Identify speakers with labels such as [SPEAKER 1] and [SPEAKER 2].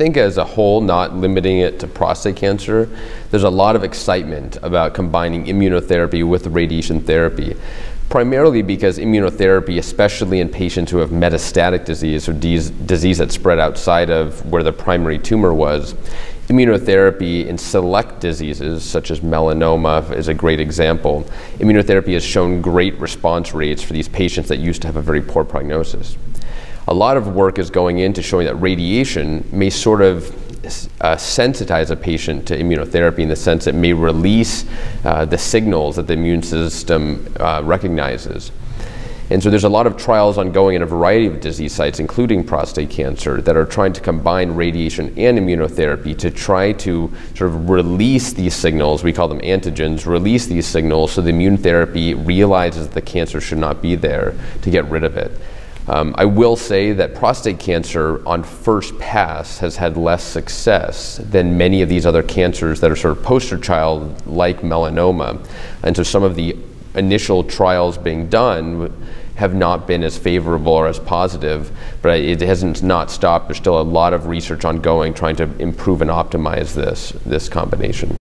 [SPEAKER 1] think as a whole, not limiting it to prostate cancer, there's a lot of excitement about combining immunotherapy with radiation therapy. Primarily because immunotherapy, especially in patients who have metastatic disease or disease that spread outside of where the primary tumor was, immunotherapy in select diseases, such as melanoma, is a great example. Immunotherapy has shown great response rates for these patients that used to have a very poor prognosis a lot of work is going into showing that radiation may sort of uh, sensitize a patient to immunotherapy in the sense it may release uh, the signals that the immune system uh, recognizes. And so there's a lot of trials ongoing in a variety of disease sites, including prostate cancer, that are trying to combine radiation and immunotherapy to try to sort of release these signals, we call them antigens, release these signals so the immune therapy realizes that the cancer should not be there to get rid of it. Um, I will say that prostate cancer on first pass has had less success than many of these other cancers that are sort of poster child like melanoma. And so some of the initial trials being done have not been as favorable or as positive, but it hasn't not stopped. There's still a lot of research ongoing trying to improve and optimize this, this combination.